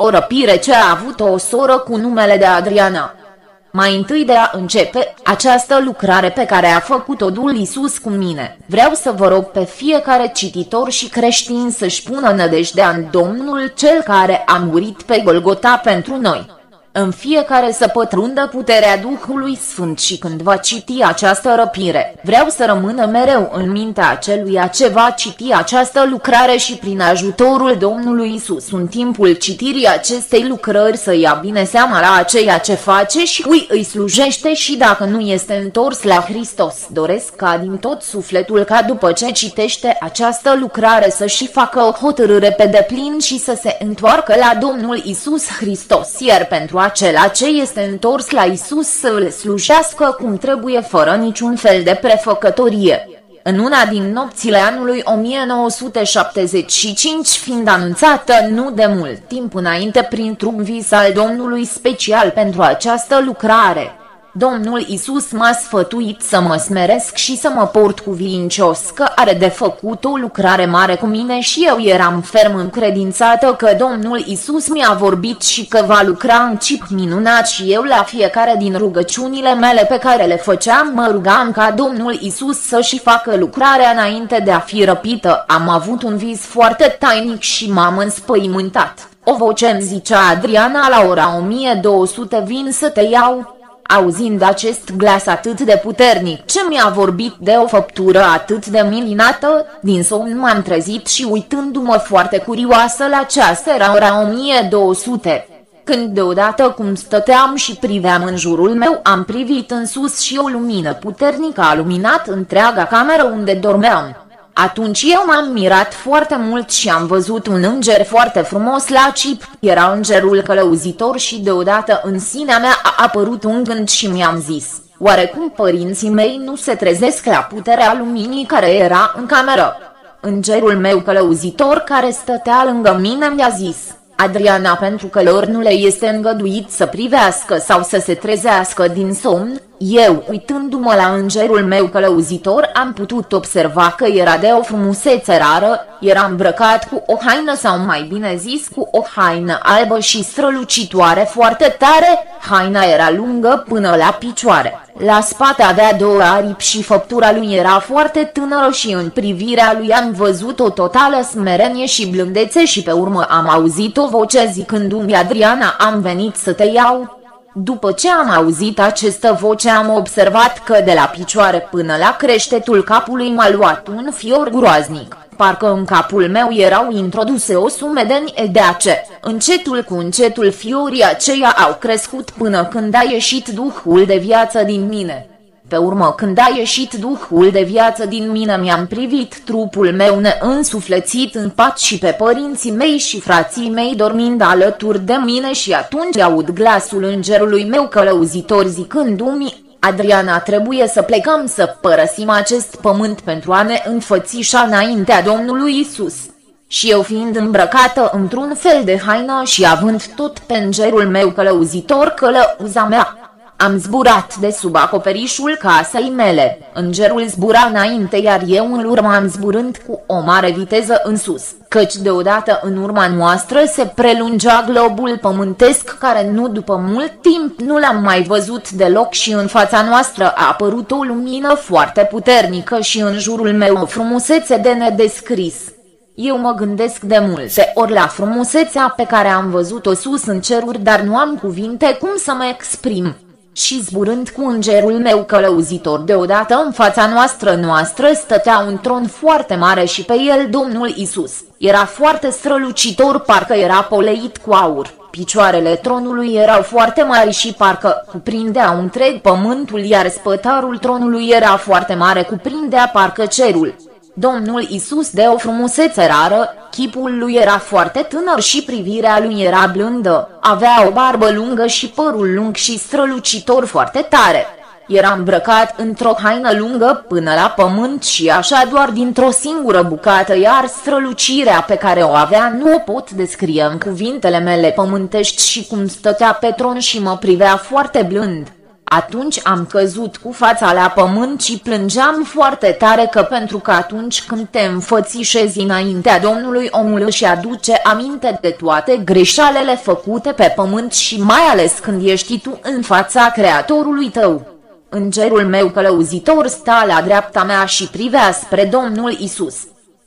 O răpire ce a avut o soră cu numele de Adriana. Mai întâi de a începe această lucrare pe care a făcut-o Dul Isus cu mine, vreau să vă rog pe fiecare cititor și creștin să-și pună nădejdea în Domnul cel care a murit pe Golgota pentru noi în fiecare să pătrundă puterea Duhului Sfânt și când va citi această răpire, vreau să rămână mereu în mintea aceluia ce va citi această lucrare și prin ajutorul Domnului Isus în timpul citirii acestei lucrări să ia bine seama la ceea ce face și cui îi slujește și dacă nu este întors la Hristos. Doresc ca din tot sufletul ca după ce citește această lucrare să și facă o hotărâre pe deplin și să se întoarcă la Domnul Isus Hristos, iar pentru acela ce este întors la Isus să îl slujească cum trebuie fără niciun fel de prefăcătorie. În una din nopțile anului 1975 fiind anunțată nu de mult timp înainte printr-un vis al Domnului special pentru această lucrare, Domnul Isus m-a sfătuit să mă smeresc și să mă port cu vincios, că are de făcut o lucrare mare cu mine și eu eram ferm încredințată că Domnul Isus mi-a vorbit și că va lucra în chip minunat și eu la fiecare din rugăciunile mele pe care le făceam mă rugam ca Domnul Isus să-și facă lucrarea înainte de a fi răpită. Am avut un vis foarte tainic și m-am înspăimântat. O voce îmi zicea Adriana la ora 1200 vin să te iau, auzind acest glas atât de puternic, ce mi-a vorbit de o făptură atât de minunată, din somn m-am trezit și uitându-mă foarte curioasă la ceas era ora 1200. Când deodată cum stăteam și priveam în jurul meu, am privit în sus și o lumină puternică a luminat întreaga cameră unde dormeam. Atunci eu m-am mirat foarte mult și am văzut un înger foarte frumos la cip, era îngerul călăuzitor și deodată în sinea mea a apărut un gând și mi-am zis, oarecum părinții mei nu se trezesc la puterea luminii care era în cameră. Îngerul meu călăuzitor care stătea lângă mine mi-a zis, Adriana pentru că lor nu le este îngăduit să privească sau să se trezească din somn, eu, uitându-mă la îngerul meu călăuzitor, am putut observa că era de o frumusețe rară, era îmbrăcat cu o haină sau mai bine zis cu o haină albă și strălucitoare foarte tare, haina era lungă până la picioare. La spate avea două aripi și făptura lui era foarte tânără și în privirea lui am văzut o totală smerenie și blândețe și pe urmă am auzit o voce zicându-mi Adriana am venit să te iau, după ce am auzit această voce am observat că de la picioare până la creștetul capului m-a luat un fior groaznic. Parcă în capul meu erau introduse o sumedeni edeace. Încetul cu încetul fiorii aceia au crescut până când a ieșit duhul de viață din mine. Pe urmă, când a ieșit duhul de viață din mine, mi-am privit trupul meu neînsuflețit în pat și pe părinții mei și frații mei dormind alături de mine și atunci aud glasul îngerului meu călăuzitor zicându-mi, Adriana, trebuie să plecăm să părăsim acest pământ pentru a ne înfățișa înaintea Domnului Isus. Și eu fiind îmbrăcată într-un fel de haină și având tot pe îngerul meu călăuzitor călăuza mea, am zburat de sub acoperișul casei mele. Îngerul zbura înainte, iar eu în urmă am zburând cu o mare viteză în sus, căci deodată în urma noastră se prelungea globul pământesc care nu după mult timp nu l-am mai văzut deloc și în fața noastră a apărut o lumină foarte puternică și în jurul meu o frumusețe de nedescris. Eu mă gândesc de multe ori la frumusețea pe care am văzut-o sus în ceruri, dar nu am cuvinte cum să mă exprim și zburând cu îngerul meu călăuzitor deodată în fața noastră noastră stătea un tron foarte mare și pe el Domnul Isus. Era foarte strălucitor, parcă era poleit cu aur. Picioarele tronului erau foarte mari și parcă cuprindea întreg pământul, iar spătarul tronului era foarte mare, cuprindea parcă cerul. Domnul Isus de o frumusețe rară, chipul lui era foarte tânăr și privirea lui era blândă, avea o barbă lungă și părul lung și strălucitor foarte tare. Era îmbrăcat într-o haină lungă până la pământ și așa doar dintr-o singură bucată, iar strălucirea pe care o avea nu o pot descrie în cuvintele mele pământești și cum stătea pe tron și mă privea foarte blând. Atunci am căzut cu fața la pământ și plângeam foarte tare că pentru că atunci când te înfățișezi înaintea Domnului omul își aduce aminte de toate greșalele făcute pe pământ și mai ales când ești tu în fața Creatorului tău. Îngerul meu călăuzitor sta la dreapta mea și privea spre Domnul Isus.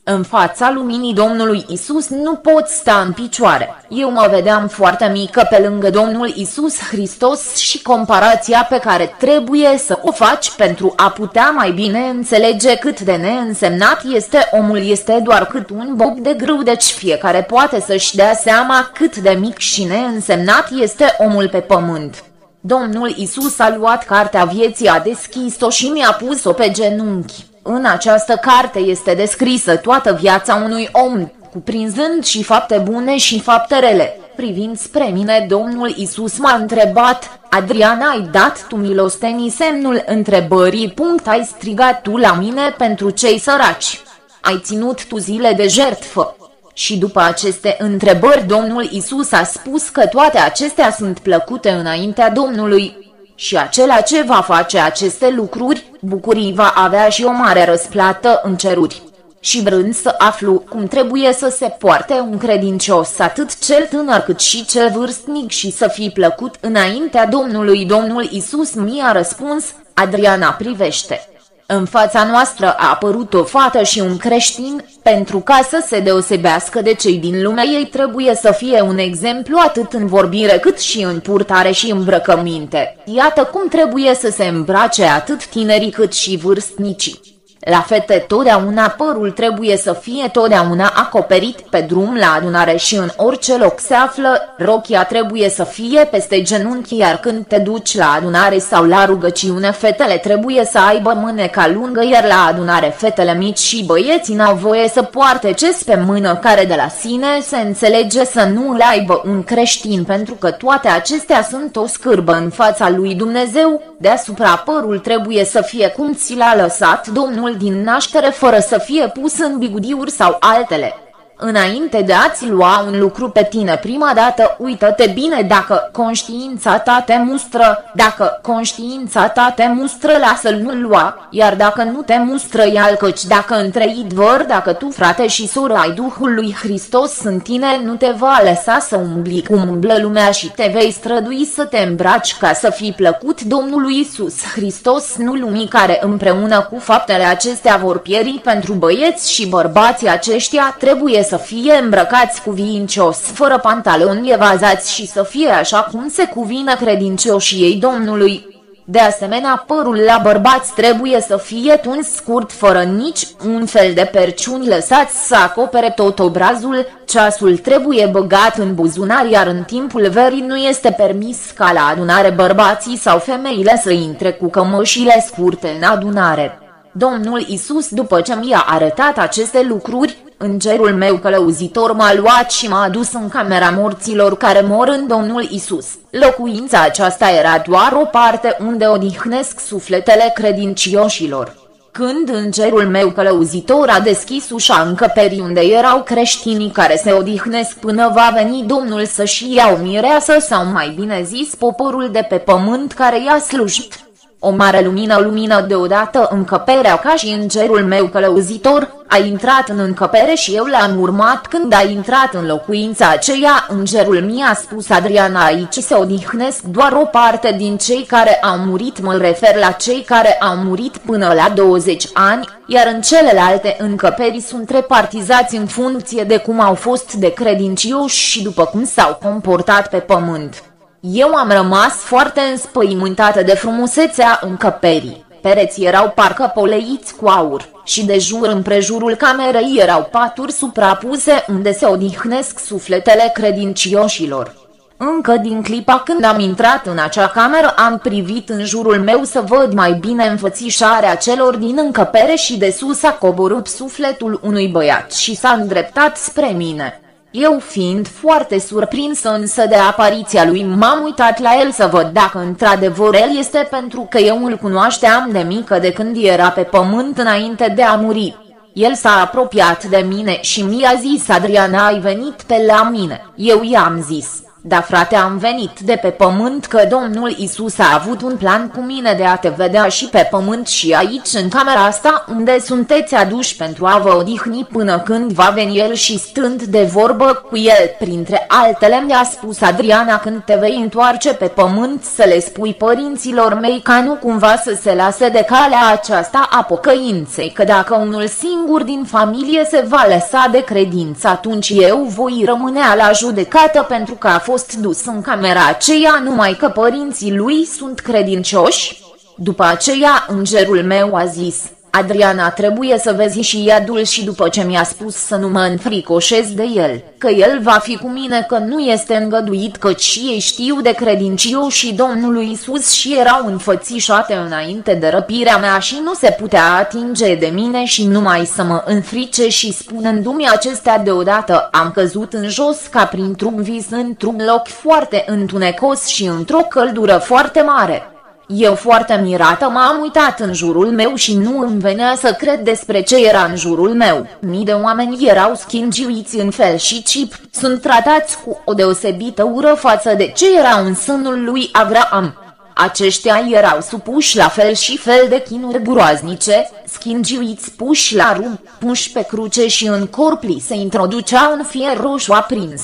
În fața luminii Domnului Isus nu pot sta în picioare. Eu mă vedeam foarte mică pe lângă Domnul Isus Hristos și comparația pe care trebuie să o faci pentru a putea mai bine înțelege cât de neînsemnat este omul este doar cât un bob de grâu deci fiecare poate să-și dea seama cât de mic și neînsemnat este omul pe pământ. Domnul Isus a luat cartea vieții, a deschis-o și mi-a pus-o pe genunchi. În această carte este descrisă toată viața unui om, cuprinzând și fapte bune și fapte rele. Privind spre mine, Domnul Isus m-a întrebat, Adriana, ai dat tu milostenii semnul întrebării. Punct, ai strigat tu la mine pentru cei săraci. Ai ținut tu zile de jertfă. Și după aceste întrebări Domnul Isus a spus că toate acestea sunt plăcute înaintea Domnului, și acela ce va face aceste lucruri, bucurii va avea și o mare răsplată în ceruri. Și vrând să aflu cum trebuie să se poarte un credincios atât cel tânăr cât și cel vârstnic și să fii plăcut înaintea Domnului Domnul Isus mi-a răspuns, Adriana privește. În fața noastră a apărut o fată și un creștin, pentru ca să se deosebească de cei din lume ei trebuie să fie un exemplu atât în vorbire cât și în purtare și îmbrăcăminte. Iată cum trebuie să se îmbrace atât tinerii cât și vârstnicii. La fete totdeauna părul trebuie să fie totdeauna acoperit pe drum la adunare și în orice loc se află, rochia trebuie să fie peste genunchi iar când te duci la adunare sau la rugăciune fetele trebuie să aibă mâneca lungă iar la adunare fetele mici și băieții n-au voie să poarte ces pe mână care de la sine se înțelege să nu le aibă un creștin pentru că toate acestea sunt o scârbă în fața lui Dumnezeu, deasupra părul trebuie să fie cum ți l-a lăsat Domnul copilul din naștere fără să fie pus în bigudiuri sau altele. Înainte de a-ți lua un lucru pe tine. Prima dată, uită-te bine dacă conștiința ta te mustră, dacă conștiința ta te mustră, lasă-l nu lua, iar dacă nu te mustră, ia căci dacă între idvăr, dacă tu frate și soră ai Duhul lui Hristos în tine, nu te va lăsa să umbli. Cum umblă lumea și te vei strădui să te îmbraci ca să fii plăcut Domnului Isus Hristos, nu lumii care împreună cu faptele acestea vor pieri pentru băieți și bărbații aceștia trebuie să să fie îmbrăcați cu vincios, fără pantaloni evazați și să fie așa cum se cuvine credincioșii ei Domnului. De asemenea, părul la bărbați trebuie să fie tuns scurt fără nici un fel de perciuni lăsați să acopere tot obrazul, ceasul trebuie băgat în buzunar iar în timpul verii nu este permis ca la adunare bărbații sau femeile să intre cu cămășile scurte în adunare. Domnul Isus după ce mi-a arătat aceste lucruri, Îngerul meu călăuzitor m-a luat și m-a adus în camera morților care mor în Domnul Isus. Locuința aceasta era doar o parte unde odihnesc sufletele credincioșilor. Când îngerul meu călăuzitor a deschis ușa încăperii unde erau creștinii care se odihnesc până va veni Domnul să-și iau mireasă sau mai bine zis poporul de pe pământ care i-a slujit, o mare lumină lumină deodată încăperea ca și îngerul meu călăuzitor, a intrat în încăpere și eu l-am urmat când a intrat în locuința aceea, îngerul mi-a spus Adriana aici se odihnesc doar o parte din cei care au murit, mă refer la cei care au murit până la 20 ani, iar în celelalte încăperi sunt repartizați în funcție de cum au fost de credincioși și după cum s-au comportat pe pământ. Eu am rămas foarte înspăimântată de frumusețea încăperii. Pereții erau parcă poleiți cu aur și de jur împrejurul camerei erau paturi suprapuse unde se odihnesc sufletele credincioșilor. Încă din clipa când am intrat în acea cameră am privit în jurul meu să văd mai bine înfățișarea celor din încăpere și de sus a coborât sufletul unui băiat și s-a îndreptat spre mine. Eu fiind foarte surprinsă însă de apariția lui, m-am uitat la el să văd dacă într-adevăr el este pentru că eu îl cunoașteam de mică de când era pe pământ înainte de a muri. El s-a apropiat de mine și mi-a zis, Adriana, ai venit pe la mine. Eu i-am zis, Da frate am venit de pe pământ că Domnul Isus a avut un plan cu mine de a te vedea și pe pământ și aici în camera asta unde sunteți aduși pentru a vă odihni până când va veni el și stând de vorbă cu el. Printre altele mi-a spus Adriana când te vei întoarce pe pământ să le spui părinților mei ca nu cumva să se lase de calea aceasta a pocăinței că dacă unul singur din familie se va lăsa de credință atunci eu voi rămâne la judecată pentru că a fost fost dus în camera aceea numai că părinții lui sunt credincioși? După aceea îngerul meu a zis, Adriana trebuie să vezi și iadul și după ce mi-a spus să nu mă înfricoșez de el, că el va fi cu mine că nu este îngăduit căci și ei știu de credincioșii Domnului Isus și erau înfățișate înainte de răpirea mea și nu se putea atinge de mine și numai să mă înfrice și spunându-mi acestea deodată am căzut în jos ca printr-un vis într-un loc foarte întunecos și într-o căldură foarte mare. Eu foarte mirată m-am uitat în jurul meu și nu îmi venea să cred despre ce era în jurul meu. Mii de oameni erau schingiuiți în fel și chip, sunt tratați cu o deosebită ură față de ce era în sânul lui Abraham. Aceștia erau supuși la fel și fel de chinuri groaznice, schingiuiți puși la rum, puși pe cruce și în corpli se introducea un fier roșu aprins.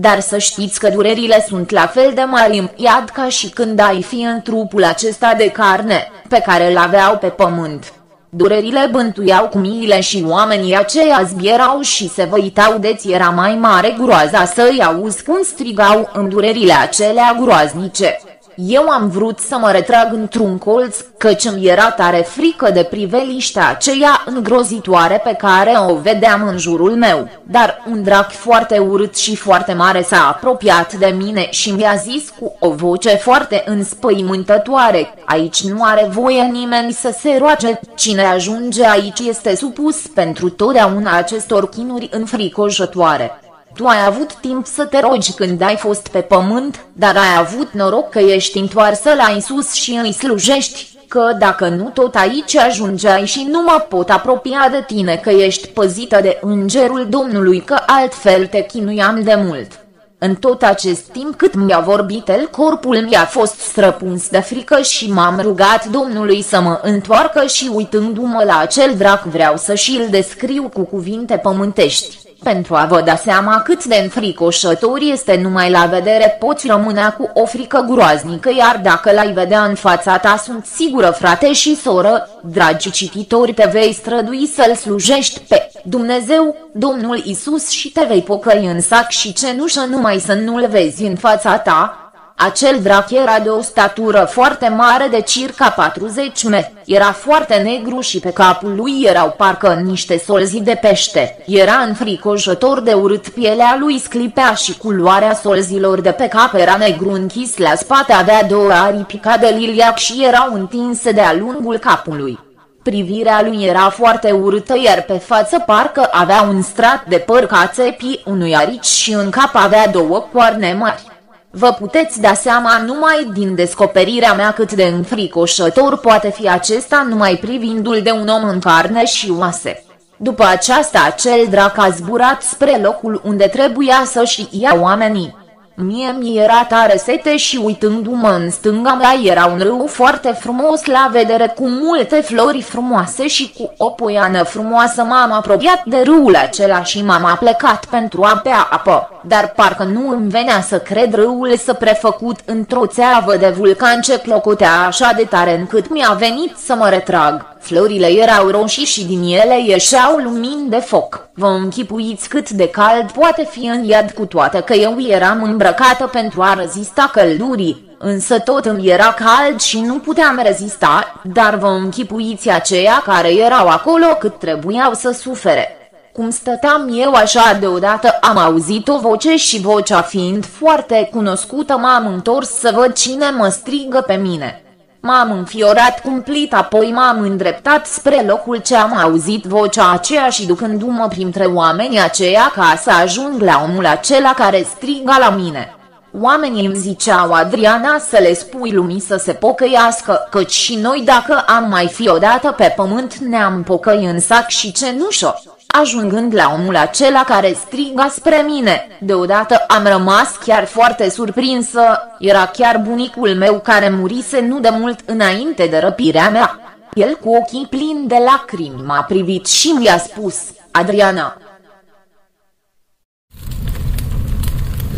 Dar să știți că durerile sunt la fel de mari în iad ca și când ai fi în trupul acesta de carne, pe care îl aveau pe pământ. Durerile bântuiau cu miile și oamenii aceia zbierau și se văitau de era mai mare groaza să-i auzi cum strigau în durerile acelea groaznice. Eu am vrut să mă retrag într-un colț, căci îmi era tare frică de priveliștea aceea îngrozitoare pe care o vedeam în jurul meu, dar un drac foarte urât și foarte mare s-a apropiat de mine și mi-a zis cu o voce foarte înspăimântătoare, aici nu are voie nimeni să se roage, cine ajunge aici este supus pentru totdeauna acestor chinuri înfricoșătoare. Tu ai avut timp să te rogi când ai fost pe pământ, dar ai avut noroc că ești întoarsă la Isus și îi slujești, că dacă nu tot aici ajungeai și nu mă pot apropia de tine că ești păzită de îngerul Domnului că altfel te chinuiam de mult. În tot acest timp cât mi-a vorbit el, corpul mi-a fost străpuns de frică și m-am rugat Domnului să mă întoarcă și uitându-mă la acel drac vreau să și-l descriu cu cuvinte pământești. Pentru a vă da seama cât de înfricoșător este numai la vedere poți rămâne cu o frică groaznică iar dacă l-ai vedea în fața ta sunt sigură frate și soră, dragi cititori te vei strădui să-L slujești pe Dumnezeu, Domnul Isus și te vei pocăi în sac și cenușă numai să nu-L vezi în fața ta, acel drac era de o statură foarte mare de circa 40 metri, era foarte negru și pe capul lui erau parcă niște solzi de pește, era înfricoșător de urât pielea lui sclipea și culoarea solzilor de pe cap era negru închis la spate avea două aripi ca de liliac și erau întinse de-a lungul capului. Privirea lui era foarte urâtă iar pe față parcă avea un strat de păr ca țepii unui arici și în cap avea două coarne mari. Vă puteți da seama numai din descoperirea mea cât de înfricoșător poate fi acesta numai privindul de un om în carne și oase. După aceasta acel drac a zburat spre locul unde trebuia să-și ia oamenii. Mie mi era tare sete și uitându-mă în stânga mea era un râu foarte frumos la vedere cu multe flori frumoase și cu o poiană frumoasă m-am apropiat de râul acela și m-am aplecat pentru a bea apă, dar parcă nu îmi venea să cred râul să prefăcut într-o țeavă de vulcan ce clocotea așa de tare încât mi-a venit să mă retrag. Florile erau roșii și din ele ieșeau lumini de foc. Vă închipuiți cât de cald poate fi în iad cu toate că eu eram îmbrăcată pentru a rezista căldurii, însă tot îmi era cald și nu puteam rezista, dar vă închipuiți aceia care erau acolo cât trebuiau să sufere. Cum stăteam eu așa deodată am auzit o voce și vocea fiind foarte cunoscută m-am întors să văd cine mă strigă pe mine. M-am înfiorat cumplit, apoi m-am îndreptat spre locul ce am auzit vocea aceea și ducându-mă printre oamenii aceia ca să ajung la omul acela care striga la mine. Oamenii îmi ziceau Adriana să le spui lumii să se pocăiască, căci și noi dacă am mai fi odată pe pământ ne-am pocăi în sac și cenușă. Ajungând la omul acela care striga spre mine. Deodată am rămas chiar foarte surprinsă, era chiar bunicul meu care murise nu de mult înainte de răpirea mea. El cu ochii plini de lacrimi m-a privit și mi-a spus, Adriana,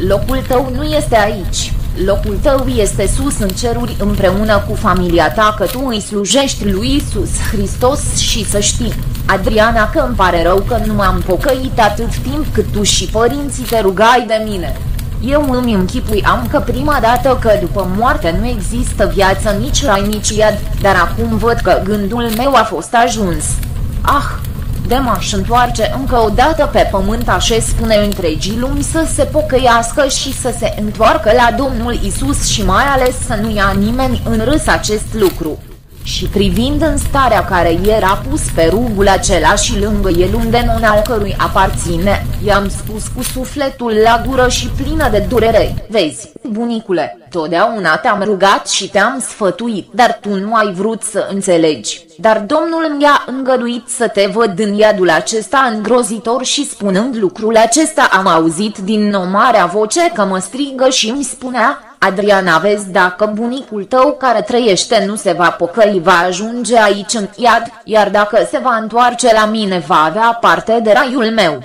locul tău nu este aici, locul tău este sus în ceruri împreună cu familia ta că tu îi slujești lui Isus Hristos și să știi, Adriana că îmi pare rău că nu m-am pocăit atât timp cât tu și părinții te rugai de mine. Eu îmi închipuiam că prima dată că după moarte nu există viață nici rai nici iad, dar acum văd că gândul meu a fost ajuns. Ah, de m-aș întoarce încă o dată pe pământ așa spune întregii lumi să se pocăiască și să se întoarcă la Domnul Isus și mai ales să nu ia nimeni în râs acest lucru. Și privind în starea care era pus pe rugul acela și lângă el un demon al cărui aparține, i-am spus cu sufletul la gură și plină de durere, vezi, bunicule, totdeauna te-am rugat și te-am sfătuit, dar tu nu ai vrut să înțelegi. Dar Domnul mi-a îngăduit să te văd în iadul acesta îngrozitor și spunând lucrul acesta am auzit din nou marea voce că mă strigă și îmi spunea, Adriana vezi dacă bunicul tău care trăiește nu se va pocăi va ajunge aici în iad, iar dacă se va întoarce la mine va avea parte de raiul meu.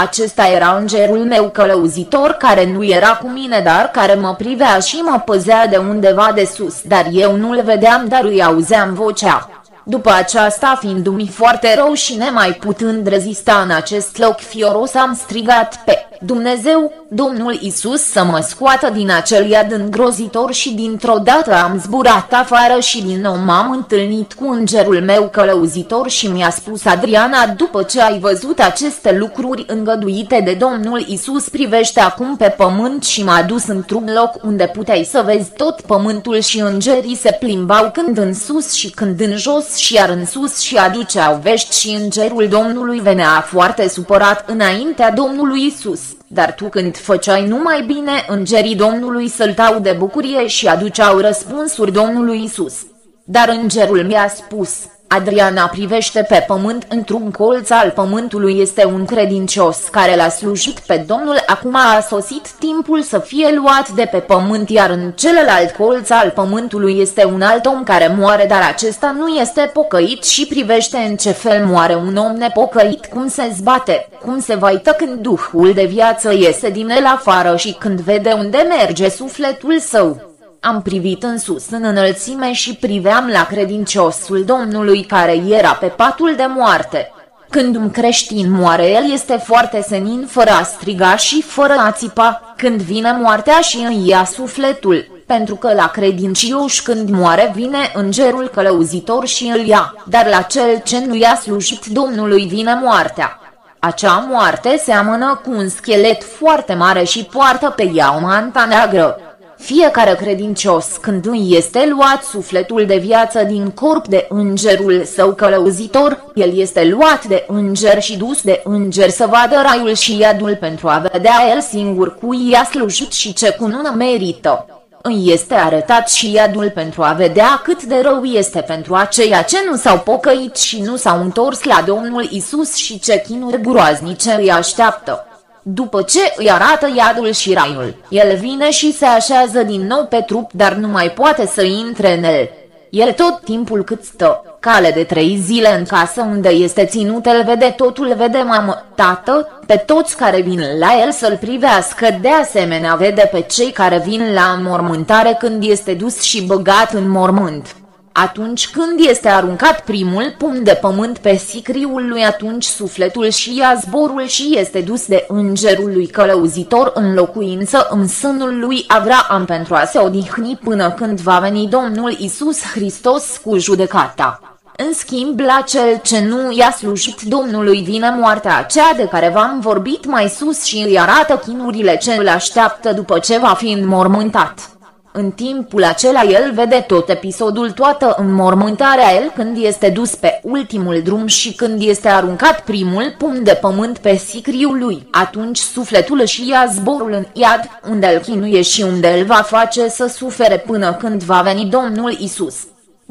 Acesta era îngerul meu călăuzitor care nu era cu mine dar care mă privea și mă păzea de undeva de sus, dar eu nu-l vedeam dar îi auzeam vocea. După aceasta, fiindu-mi foarte rău și nemai putând rezista în acest loc fioros, am strigat pe Dumnezeu, Domnul Isus să mă scoată din acel iad îngrozitor și dintr-o dată am zburat afară și din nou m-am întâlnit cu îngerul meu călăuzitor și mi-a spus Adriana după ce ai văzut aceste lucruri îngăduite de Domnul Isus privește acum pe pământ și m-a dus într-un loc unde puteai să vezi tot pământul și îngerii se plimbau când în sus și când în jos și iar în sus și aduceau vești și îngerul Domnului venea foarte supărat înaintea Domnului Isus. Dar tu când făceai numai bine, îngerii Domnului săltau de bucurie și aduceau răspunsuri Domnului Isus. Dar îngerul mi-a spus, Adriana privește pe pământ într-un colț al pământului este un credincios care l-a slujit pe Domnul acum a sosit timpul să fie luat de pe pământ iar în celălalt colț al pământului este un alt om care moare dar acesta nu este pocăit și privește în ce fel moare un om nepocăit cum se zbate, cum se vaită când duhul de viață iese din el afară și când vede unde merge sufletul său. Am privit în sus în înălțime și priveam la credinciosul Domnului care era pe patul de moarte. Când un creștin moare, el este foarte senin fără a striga și fără a țipa, când vine moartea și îi ia sufletul, pentru că la credincioși când moare vine îngerul călăuzitor și îl ia, dar la cel ce nu i-a slujit Domnului vine moartea. Acea moarte seamănă cu un schelet foarte mare și poartă pe ea o manta neagră. Fiecare credincios când îi este luat sufletul de viață din corp de îngerul său călăuzitor, el este luat de înger și dus de înger să vadă raiul și iadul pentru a vedea el singur cui i-a slujit și ce cunună merită. Îi este arătat și iadul pentru a vedea cât de rău este pentru aceia ce nu s-au pocăit și nu s-au întors la Domnul Isus și ce chinuri groaznice îi așteaptă. După ce îi arată iadul și raiul, el vine și se așează din nou pe trup, dar nu mai poate să intre în el. El tot timpul cât stă, cale de trei zile în casă unde este ținut, el vede totul, vede mamă, tată, pe toți care vin la el să-l privească, de asemenea vede pe cei care vin la înmormântare când este dus și băgat în mormânt. Atunci când este aruncat primul pumn de pământ pe sicriul lui atunci sufletul și șia zborul și este dus de îngerul lui călăuzitor în locuință în sânul lui Avraam pentru a se odihni până când va veni Domnul Isus Hristos cu judecata. În schimb, la cel ce nu i-a slujit Domnului vine moartea aceea de care v-am vorbit mai sus și îi arată chinurile ce îl așteaptă după ce va fi înmormântat. În timpul acela el vede tot episodul, toată înmormântarea el când este dus pe ultimul drum și când este aruncat primul pumn de pământ pe sicriul lui. Atunci sufletul își ia zborul în iad, unde îl chinuie și unde îl va face să sufere până când va veni Domnul Isus.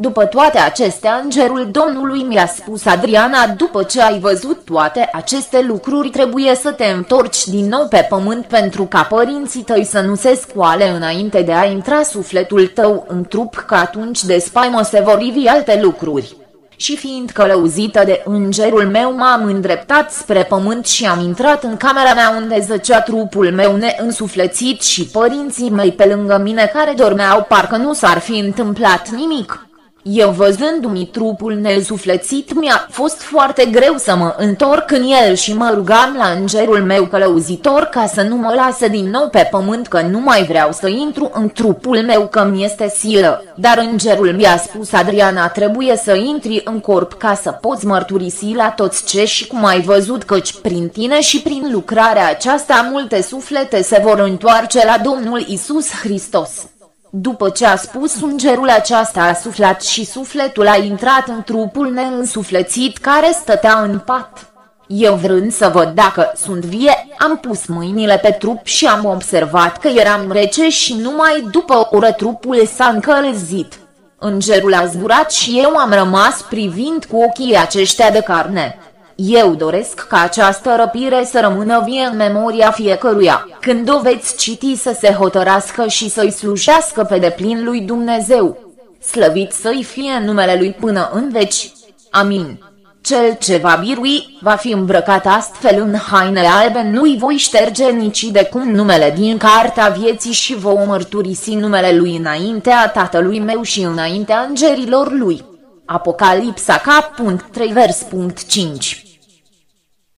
După toate acestea îngerul Domnului mi-a spus Adriana după ce ai văzut toate aceste lucruri trebuie să te întorci din nou pe pământ pentru ca părinții tăi să nu se scoale înainte de a intra sufletul tău în trup că atunci de spaimă se vor ivi alte lucruri și fiind călăuzită de îngerul meu m-am îndreptat spre pământ și am intrat în camera mea unde zăcea trupul meu neînsuflețit și părinții mei pe lângă mine care dormeau parcă nu s-ar fi întâmplat nimic. Eu văzându-mi trupul nesuflețit mi-a fost foarte greu să mă întorc în el și mă rugam la îngerul meu călăuzitor ca să nu mă lase din nou pe pământ că nu mai vreau să intru în trupul meu că mi este silă. Dar îngerul mi-a spus Adriana trebuie să intri în corp ca să poți mărturisi la toți ce și cum ai văzut căci prin tine și prin lucrarea aceasta multe suflete se vor întoarce la Domnul Isus Hristos. După ce a spus îngerul aceasta a suflat și sufletul a intrat în trupul neînsuflețit care stătea în pat. Eu vrând să văd dacă sunt vie, am pus mâinile pe trup și am observat că eram rece și numai după o oră trupul s-a încălzit. Îngerul a zburat și eu am rămas privind cu ochii aceștia de carne. Eu doresc ca această răpire să rămână vie în memoria fiecăruia, când o veți citi să se hotărască și să-i slujească pe deplin lui Dumnezeu. Slăvit să-i fie numele lui până în veci. Amin. Cel ce va birui, va fi îmbrăcat astfel în haine albe, nu-i voi șterge nici de cum numele din cartea vieții și vă mărturisi numele lui înaintea tatălui meu și înaintea îngerilor lui. Apocalipsa cap.3 vers.5